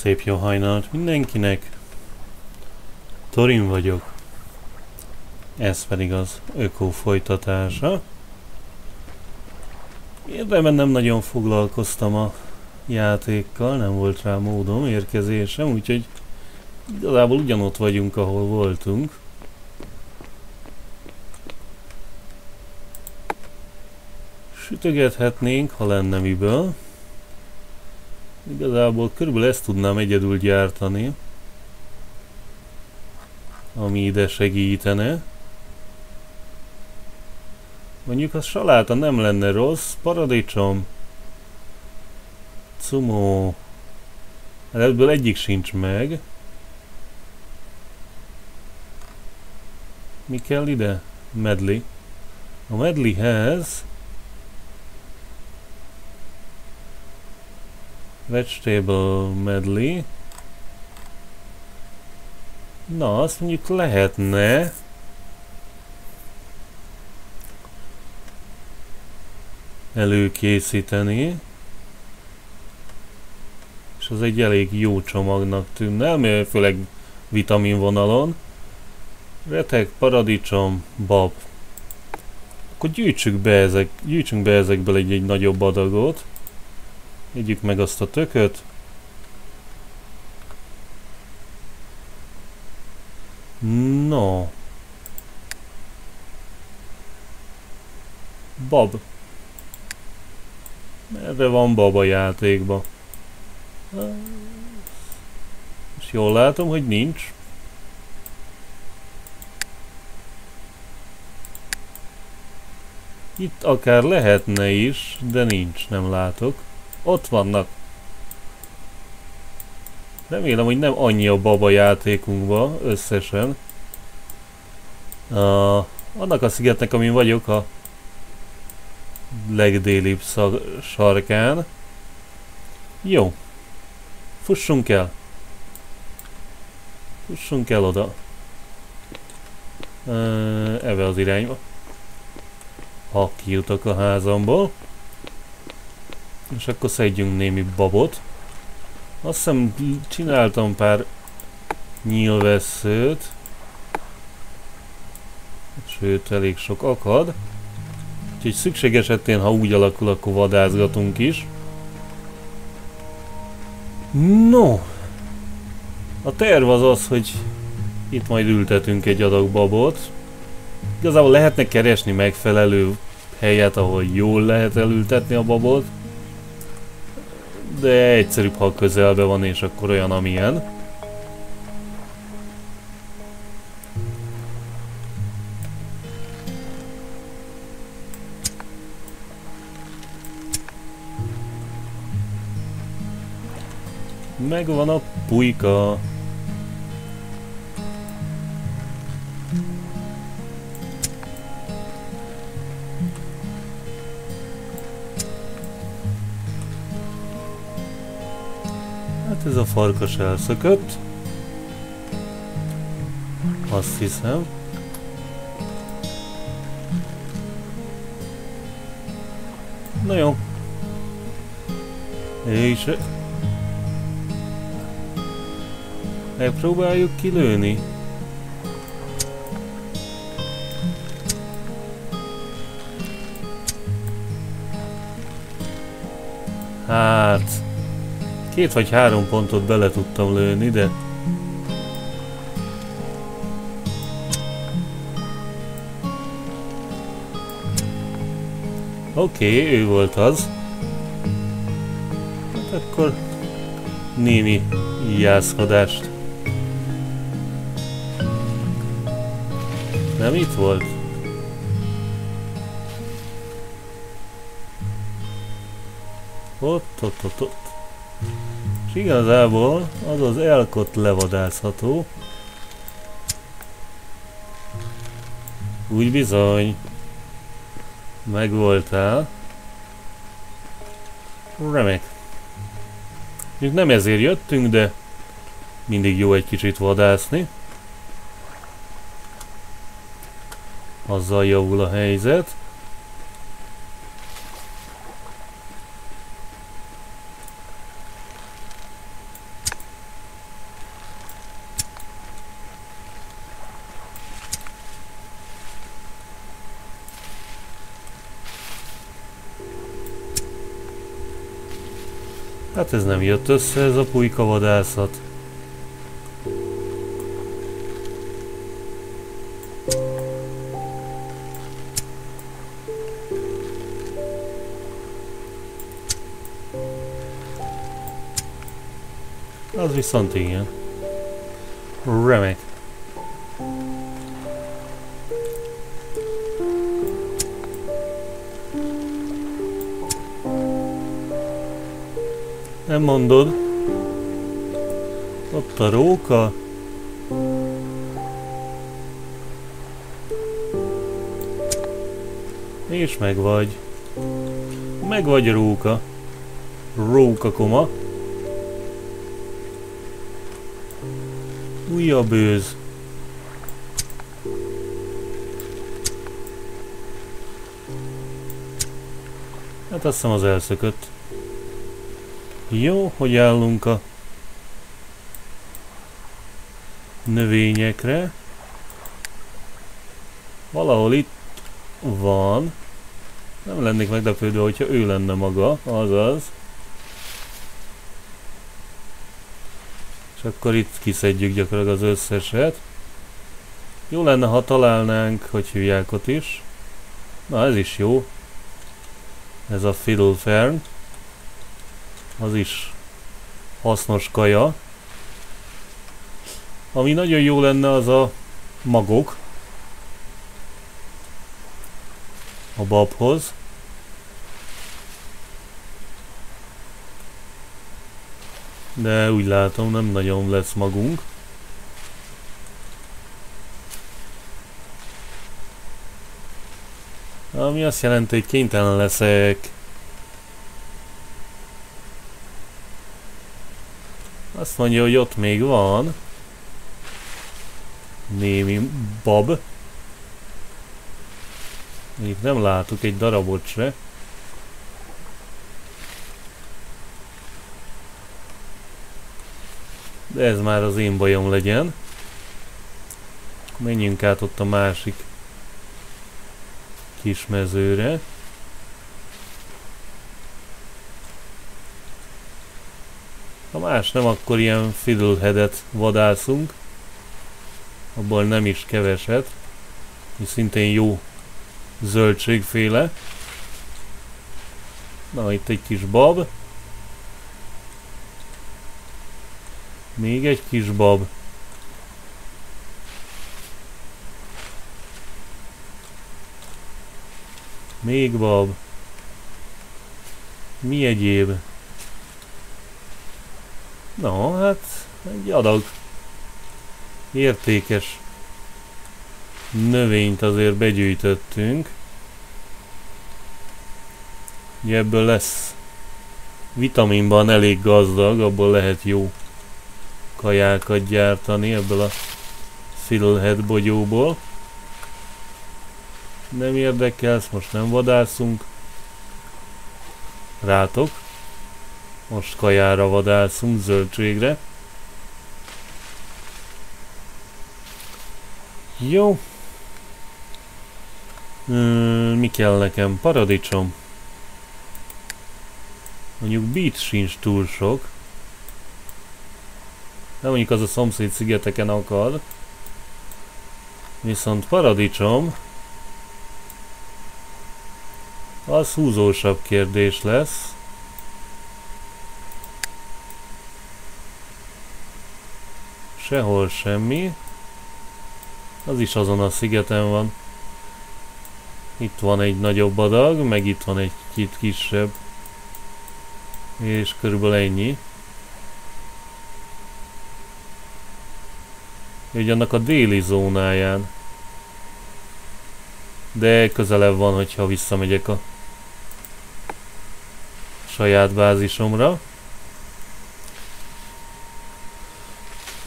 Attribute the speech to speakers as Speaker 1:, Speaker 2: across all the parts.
Speaker 1: szép jó hajnalt mindenkinek. Torin vagyok. Ez pedig az öko folytatása. Érdemben nem nagyon foglalkoztam a játékkal, nem volt rá módom, érkezésem, úgyhogy igazából ugyanott vagyunk, ahol voltunk. Sütögethetnénk, ha lenne miből. Igazából körülbelül ezt tudnám egyedül gyártani. Ami ide segítene. Mondjuk a saláta nem lenne rossz. Paradicsom. Cumó. Hát ebből egyik sincs meg. Mi kell ide? Medli. A medlihez Vegetable medley. Na, azt mondjuk lehetne. Előkészíteni. És az egy elég jó csomagnak tűnne, főleg vitamin vonalon. Retek, paradicsom, bab. Akkor gyűjtsük be ezek, gyűjtsünk be ezekből egy, egy nagyobb adagot. Együk meg azt a tököt. No. Bab. Erre van bab a játékba. És jól látom, hogy nincs. Itt akár lehetne is, de nincs, nem látok. Ott vannak. Remélem, hogy nem annyi a baba játékunkban összesen. A, annak a szigetnek, amin vagyok, a legdélibb sarkán. Jó. Fussunk el. Fussunk el oda. Ebbe az irányba. Ha kijutok a házamból. És akkor szedjünk némi babot. Azt hiszem csináltam pár nyílvesszőt. Sőt, elég sok akad. Úgyhogy szükség esetén, ha úgy alakul, akkor vadázgatunk is. No! A terv az az, hogy itt majd ültetünk egy adag babot. Igazából lehetne keresni megfelelő helyet, ahol jól lehet elültetni a babot de egyszerűbb, ha közelbe van, és akkor olyan, amilyen. Megvan a pulyka. Farkas elszökött. Azt hiszem. Na jó. És... Megpróbáljuk kilőni. Két vagy három pontot bele tudtam lőni, de... Oké, okay, ő volt az. Hát akkor némi íjászkodást. Nem itt volt? Ott, ott, ott, ott. És igazából az az elkot levadázható. Úgy bizony. Megvoltál. Remek. Még nem ezért jöttünk, de mindig jó egy kicsit vadászni. Azzal javul a helyzet. Hát ez nem jött össze, ez a pulyka vadászat. Az viszont igen. Remek. Nem mondod? Ott a róka. És meg vagy. Meg vagy róka. Róka koma. Újabb bőz. Hát azt hiszem az elszökött. Jó, hogy állunk a növényekre. Valahol itt van. Nem lennék meglepődve, hogyha ő lenne maga, azaz. És akkor itt kiszedjük gyakorlatilag az összeset. Jó lenne, ha találnánk, hogy hívják is. Na ez is jó. Ez a Fiddle Fern. Az is hasznos kaja. Ami nagyon jó lenne az a magok. A babhoz. De úgy látom nem nagyon lesz magunk. Ami azt jelenti, hogy kénytelen leszek Azt mondja, hogy ott még van. Némi bab. Itt nem látok egy darabot se. De ez már az én bajom legyen. Menjünk át ott a másik kis mezőre. Ha más nem, akkor ilyen fiddleheadet vadászunk. Abból nem is keveset. És szintén jó zöldségféle. Na, itt egy kis bab. Még egy kis bab. Még bab. Mi egyéb? No, hát egy adag értékes növényt azért begyűjtöttünk. Ugye ebből lesz vitaminban elég gazdag, abból lehet jó kajákat gyártani ebből a Fiddlehead bogyóból. Nem érdekel, most nem vadászunk. Rátok. Most kajára vadászunk, zöldségre. Jó. Mi kell nekem? Paradicsom. Mondjuk beat sincs túl sok. De mondjuk az a szomszéd szigeteken akad. Viszont paradicsom az húzósabb kérdés lesz. Sehol semmi. Az is azon a szigeten van. Itt van egy nagyobb adag, meg itt van egy két kisebb. És körülbelül ennyi. Ugye annak a déli zónáján. De közelebb van, hogyha visszamegyek a saját bázisomra.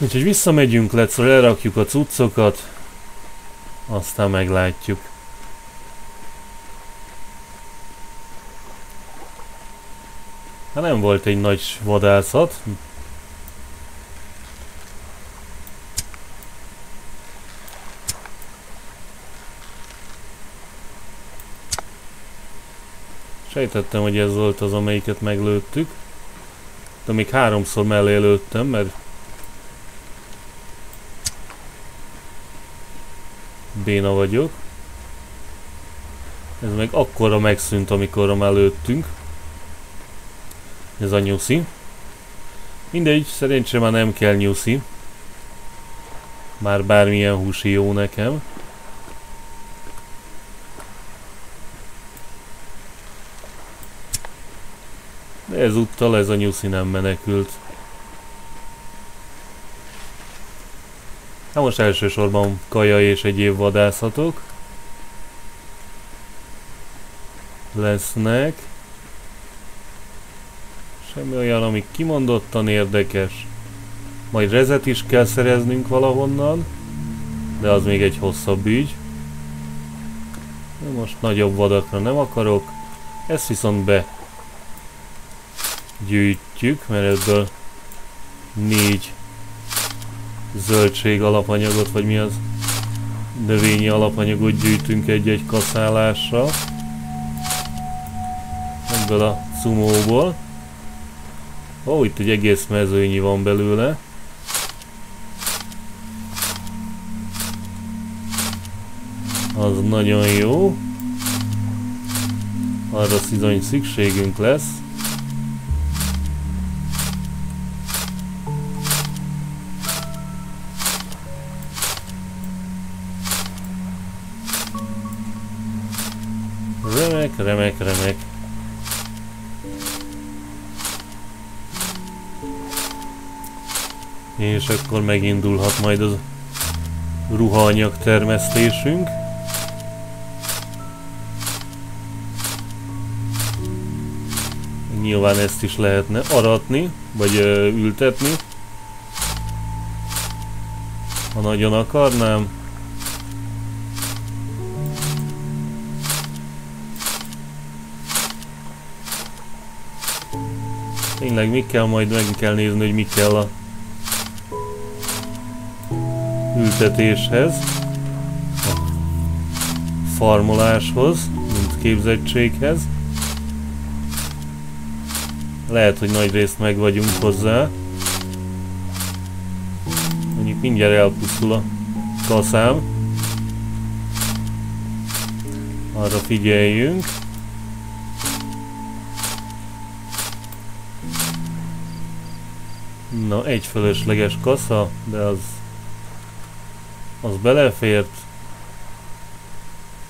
Speaker 1: Úgyhogy visszamegyünk, let's lerakjuk a cuccokat, aztán meglátjuk. Hát nem volt egy nagy vadászat. Sejtettem, hogy ez volt az, amelyiket meglőttük. De még háromszor mellé lőttem, mert béna vagyok. Ez meg akkora megszűnt, amikor előttünk. Ez a nyuszi. Mindegy, szerencsére már nem kell nyuszi. Már bármilyen húsi jó nekem. De ezúttal ez a nyuszi nem menekült. Hát most elsősorban kaja és egyéb vadászatok lesznek. Semmi olyan, ami kimondottan érdekes. Majd rezet is kell szereznünk valahonnan, de az még egy hosszabb ügy. Most nagyobb vadakra nem akarok. Ezt viszont be gyűjtjük, mert ebből négy zöldség alapanyagot, vagy mi az növényi alapanyagot gyűjtünk egy-egy kaszálásra. Ebből a cumóból. Ó, itt egy egész mezőnyi van belőle. Az nagyon jó. Arra szizony szükségünk lesz. Remek, remek. És akkor megindulhat majd az ruhaanyag termesztésünk. Nyilván ezt is lehetne aratni, vagy ö, ültetni. Ha nagyon akarnám. Tényleg mi kell majd meg kell nézni, hogy mi kell a ültetéshez, a farmoláshoz, mint képzettséghez. Lehet, hogy nagy részt meg vagyunk hozzá. Mondjuk mindjárt elpusztul a kaszám. Arra figyeljünk. Na, egy fölösleges kasza, de az... Az belefért.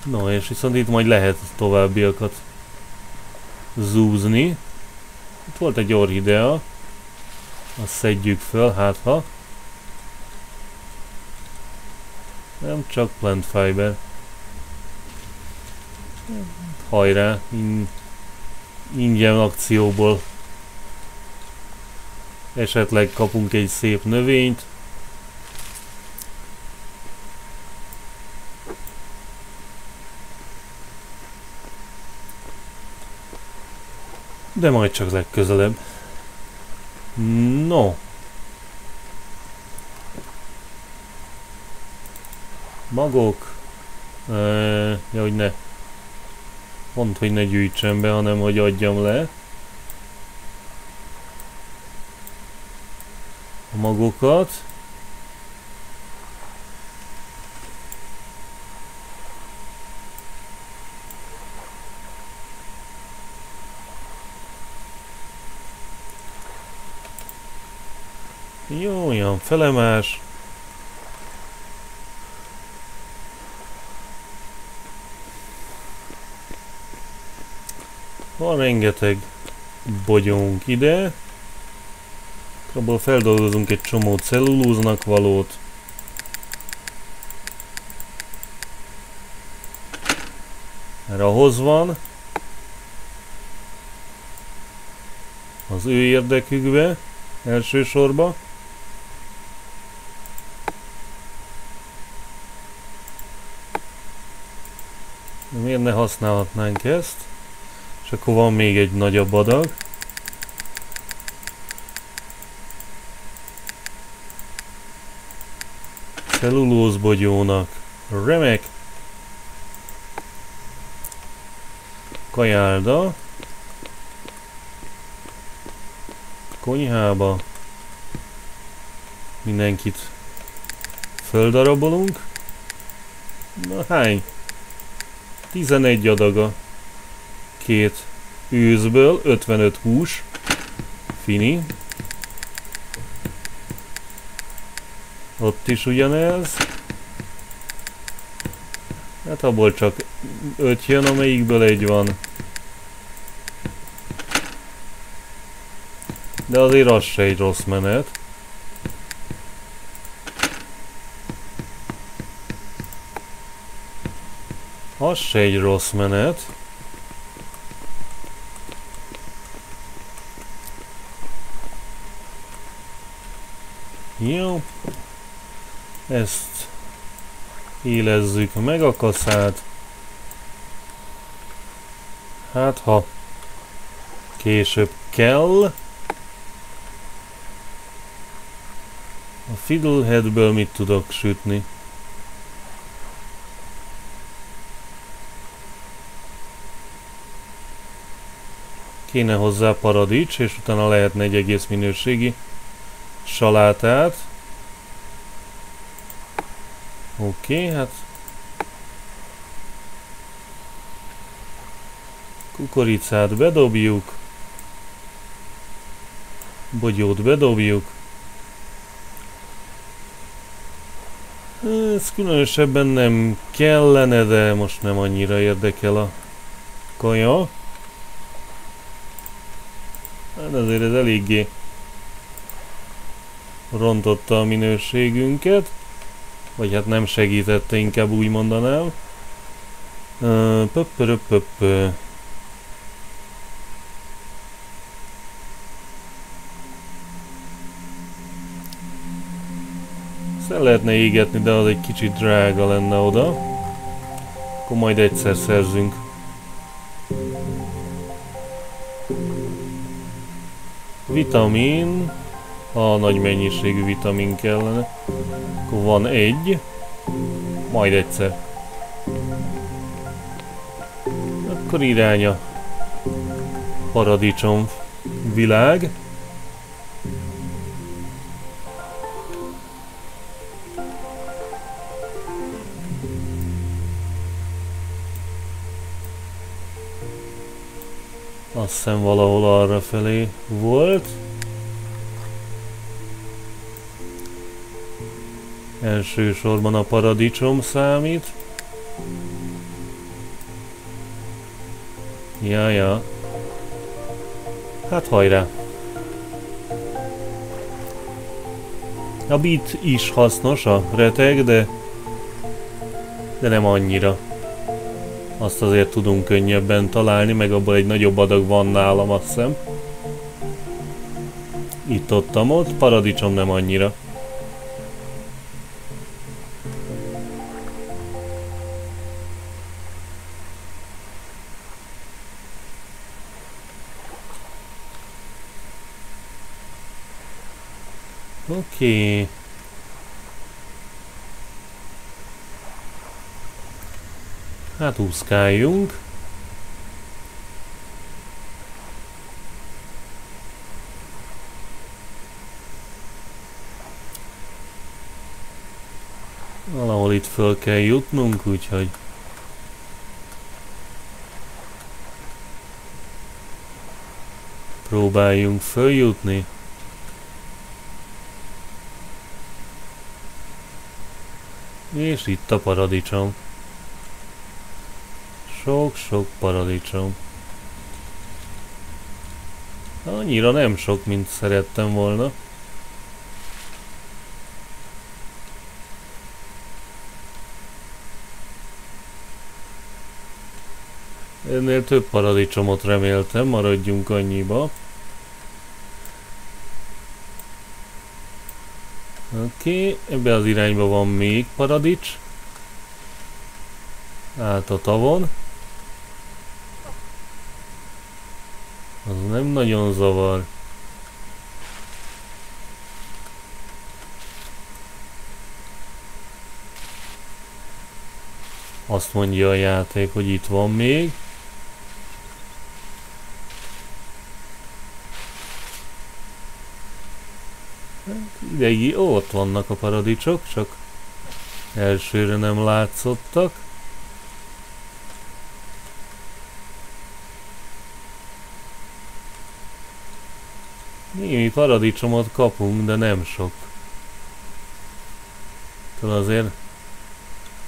Speaker 1: No, és viszont itt majd lehet továbbiakat zúzni. Itt volt egy orhidea. Azt szedjük föl, hát ha. Nem csak plant fiber. Hajrá, in, ingyen akcióból Esetleg kapunk egy szép növényt. De majd csak legközelebb. No. Magok. E, ja, hogy ne. Pont, hogy ne gyűjtsem be, hanem hogy adjam le. Magokat. Jó, olyan felemás. Van rengeteg bogyónk ide. Abból feldolgozunk egy csomó cellulóznak valót. Mert ahhoz van. Az ő érdekükbe elsősorban. De miért ne használhatnánk ezt? És akkor van még egy nagyobb adag. Cellulózbogyónak. Remek. Kajálda. Konyhába. Mindenkit földarabolunk. Na hány? 11 adaga. Két őzből, 55 hús. Fini. Ott is ugyanez. Hát abból csak 5 jön, amelyikből egy van. De azért az se egy rossz menet. Az se egy rossz menet. Jó. Ezt élezzük meg a kaszát. Hát ha később kell. A fiddleheadből mit tudok sütni? Kéne hozzá paradics, és utána lehetne egy egész minőségi salátát. Oké, okay, hát... Kukoricát bedobjuk. Bogyót bedobjuk. Ez különösebben nem kellene, de most nem annyira érdekel a kaja. Hát azért ez eléggé rontotta a minőségünket. Vagy hát nem segítette, inkább úgy mondanám. Pöppöröpöppö. Ezt lehetne égetni, de az egy kicsit drága lenne oda. Akkor majd egyszer szerzünk. Vitamin. A nagy mennyiségű vitamin kellene. Akkor van egy. Majd egyszer. Akkor iránya. Paradicsom világ. Azt hiszem valahol arra felé volt. Elsősorban a paradicsom számít. Ja, ja. Hát hajrá. A bit is hasznos, a reteg, de, de nem annyira. Azt azért tudunk könnyebben találni, meg abból egy nagyobb adag van nálam, azt hiszem. Itt ott, ott, paradicsom nem annyira. Oké. Hát úszkáljunk. Valahol itt föl kell jutnunk, úgyhogy... Próbáljunk följutni. És itt a paradicsom. Sok-sok paradicsom. Annyira nem sok, mint szerettem volna. Ennél több paradicsomot reméltem, maradjunk annyiba. Oké, okay, ebbe az irányba van még paradics. Át a tavon. Az nem nagyon zavar. Azt mondja a játék, hogy itt van még. Idegi, ó, ott vannak a paradicsok, csak elsőre nem látszottak. Némi paradicsomot kapunk, de nem sok. Tudod azért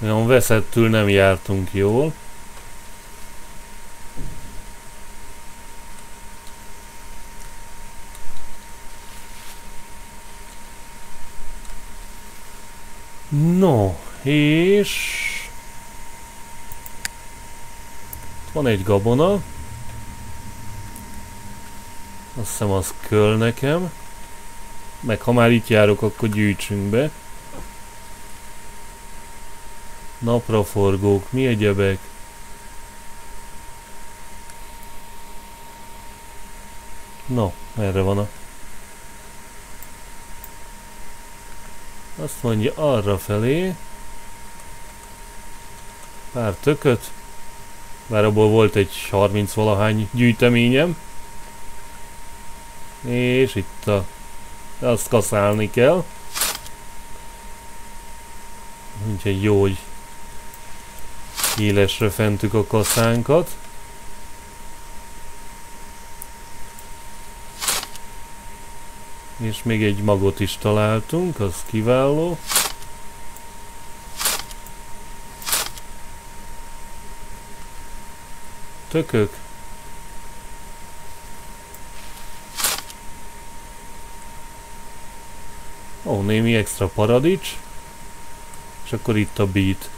Speaker 1: olyan veszettül nem jártunk jól. No, és... Van egy gabona. Azt hiszem az köl nekem. Meg ha már itt járok, akkor gyűjtsünk be. Napraforgók, mi egyebek? No, erre van a... Azt mondja arra felé. Pár tököt. Bár abból volt egy 30 valahány gyűjteményem. És itt a... Azt kaszálni kell. Úgyhogy jó, hogy élesre fentük a kaszánkat. És még egy magot is találtunk, az kiváló. Tökök. Ó, némi extra paradics. És akkor itt a beat.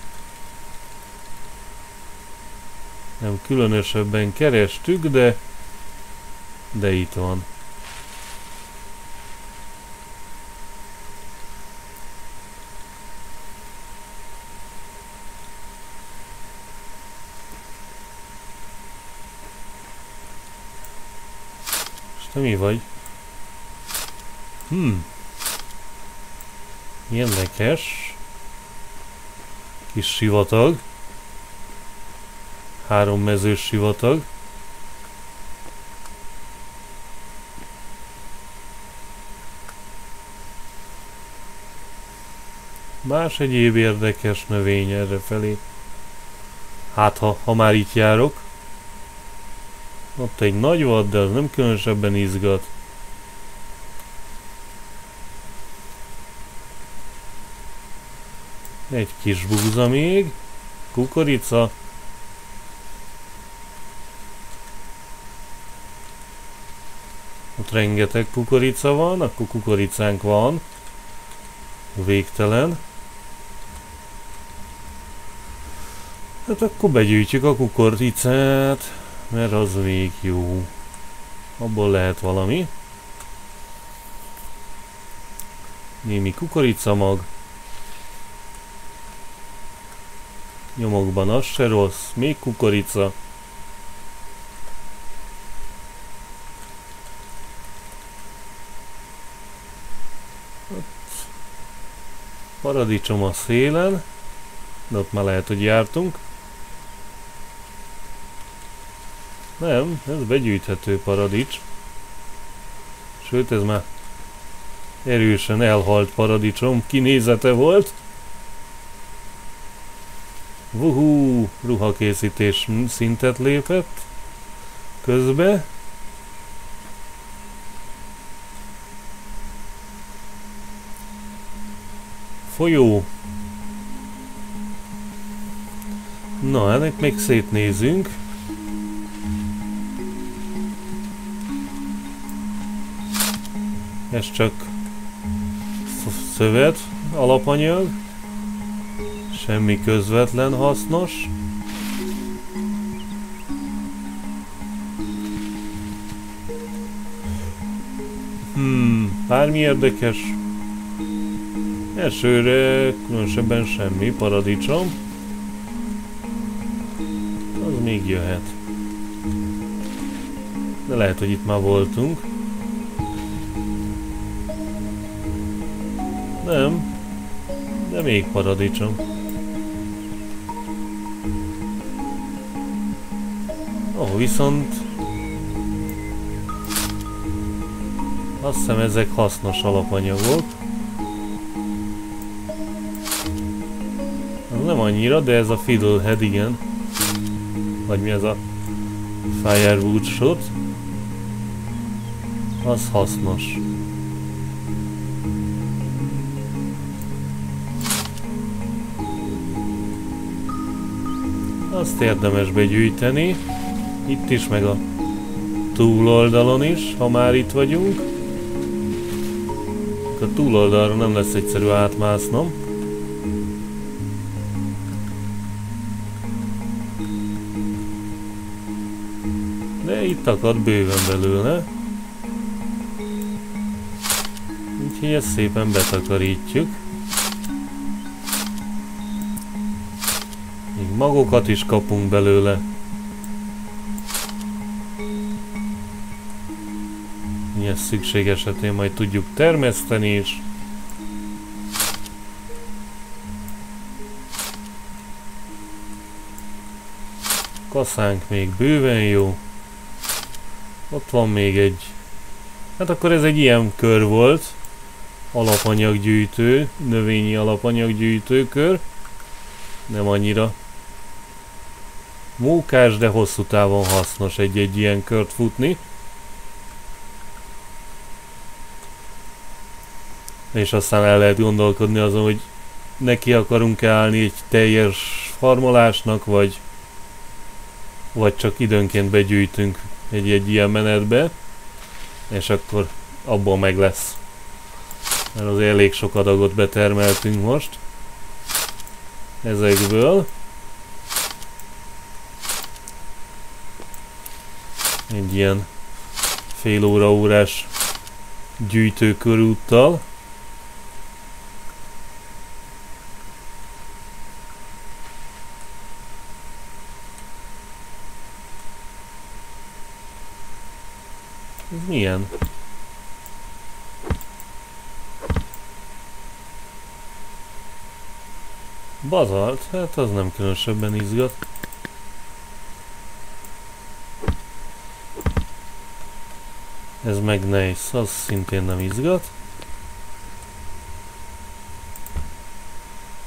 Speaker 1: Nem különösebben kerestük, de de itt van. Te mi vagy? Hmm. Érdekes. Kis sivatag. Három mezős sivatag. Más egyéb érdekes növény erre felé. Hát ha, ha már itt járok. Ott egy nagy vad, de az nem különösebben izgat. Egy kis búza még. Kukorica. Ott rengeteg kukorica van, akkor kukoricánk van. Végtelen. Hát akkor begyűjtjük a kukoricát mert az még jó. Abból lehet valami. Némi kukoricamag. Nyomokban az se rossz, még kukorica. Paradicsom a szélen, de ott már lehet, hogy jártunk. Nem, ez begyűjthető paradics. Sőt, ez már erősen elhalt paradicsom kinézete volt. Vuhú, ruhakészítés szintet lépett közbe. Folyó. Na, ennek még szétnézünk. Ez csak szövet, alapanyag. Semmi közvetlen hasznos. Hmm, bármi érdekes. Elsőre különösebben semmi, paradicsom. Az még jöhet. De lehet, hogy itt már voltunk. Nem. De még paradicsom. Ó, oh, viszont... Azt hiszem ezek hasznos alapanyagok. Nem annyira, de ez a Fiddlehead igen. Vagy mi ez a Firewood Shot. Az hasznos. Azt érdemes begyűjteni. Itt is, meg a túloldalon is, ha már itt vagyunk. A túloldalra nem lesz egyszerű átmásznom. De itt akad bőven belőle. Úgyhogy ezt szépen betakarítjuk. Magokat is kapunk belőle. Mi ez szükség esetén majd tudjuk termeszteni is. Kaszánk még bőven jó. Ott van még egy... Hát akkor ez egy ilyen kör volt. Alapanyaggyűjtő, növényi alapanyaggyűjtő kör. Nem annyira mókás, de hosszú távon hasznos egy-egy ilyen kört futni. És aztán el lehet gondolkodni azon, hogy neki akarunk -e állni egy teljes farmolásnak, vagy, vagy csak időnként begyűjtünk egy-egy ilyen menetbe, és akkor abból meg lesz. Mert az elég sok adagot betermeltünk most ezekből. Egy ilyen fél óra órás gyűjtőkörúttal. Ez milyen? Bazalt? Hát az nem különösebben izgat. Ez meg nice, az szintén nem izgat.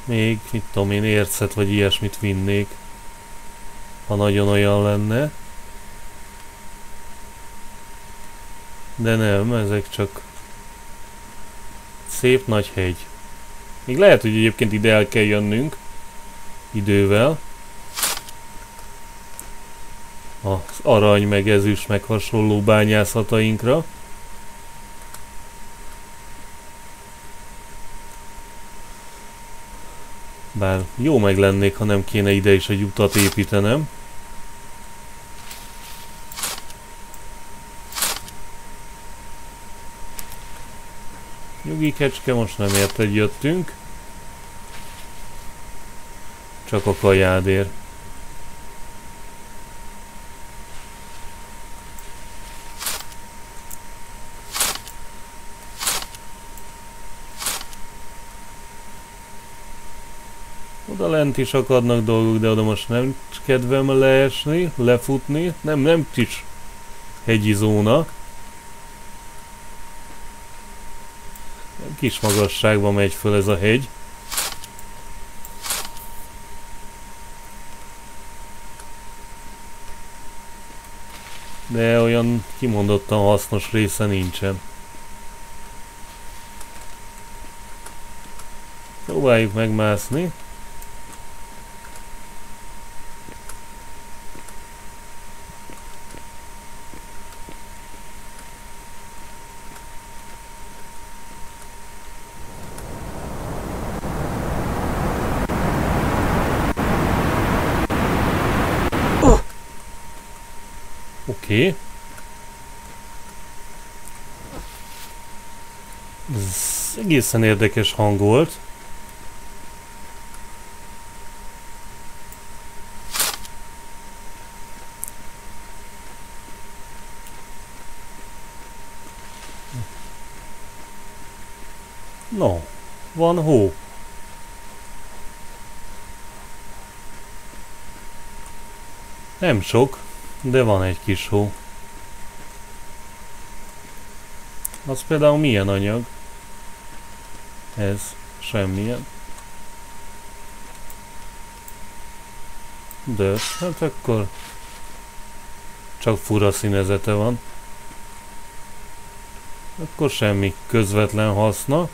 Speaker 1: Még, mit tudom én, ércet vagy ilyesmit vinnék. Ha nagyon olyan lenne. De nem, ezek csak szép nagy hegy. Még lehet, hogy egyébként ide el kell jönnünk idővel. Az arany, meg ezüst, meg hasonló bányászatainkra. Bár jó meg lennék, ha nem kéne ide is egy utat építenem. Nyugi kecske, most nem ért, hogy jöttünk. Csak a kajádért. Oda lent is akadnak dolgok, de oda most nem kedvem leesni, lefutni. Nem, nem kis hegyi zóna. Kis magasságban megy föl ez a hegy. De olyan kimondottan hasznos része nincsen. Próbáljuk megmászni. Oké. Okay. Ez egészen érdekes hang volt. No, van hó. Nem sok, de van egy kis hó. Az például milyen anyag? Ez semmilyen. De, hát akkor csak fura színezete van. Akkor semmi közvetlen haszna.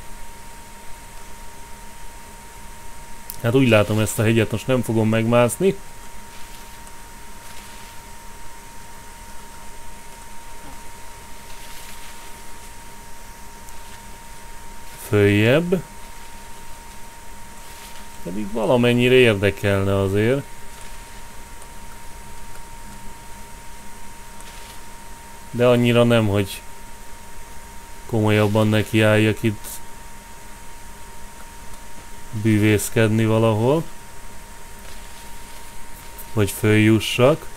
Speaker 1: Hát úgy látom ezt a hegyet most nem fogom megmászni. Följebb. Pedig valamennyire érdekelne azért. De annyira nem, hogy komolyabban nekiálljak itt bűvészkedni valahol. Vagy följussak.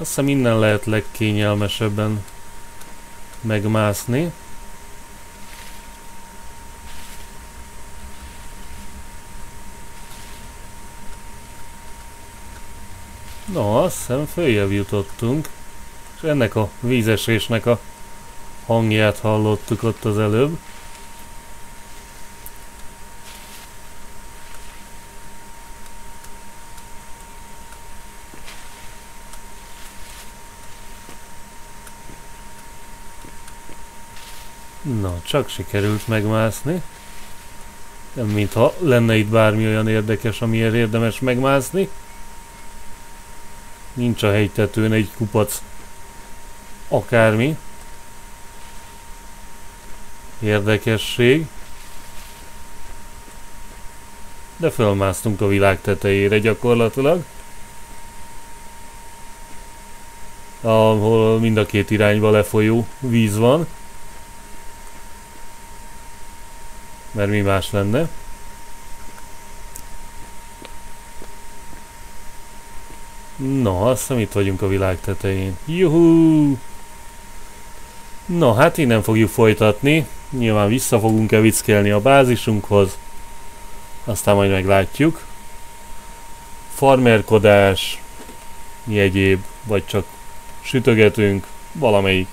Speaker 1: Azt hiszem innen lehet legkényelmesebben megmászni. No, azt hiszem följebb jutottunk. És ennek a vízesésnek a hangját hallottuk ott az előbb. Na, csak sikerült megmászni. Nem mintha lenne itt bármi olyan érdekes, amiért érdemes megmászni. Nincs a hegytetőn egy kupac akármi. Érdekesség. De fölmásztunk a világ tetejére gyakorlatilag. Ahol mind a két irányba lefolyó víz van. Mert mi más lenne. No, azt hiszem itt vagyunk a világ tetején. Juhú! No, hát innen fogjuk folytatni. Nyilván vissza fogunk evickelni a bázisunkhoz. Aztán majd meglátjuk. Farmerkodás, mi egyéb, vagy csak sütögetünk, valamelyik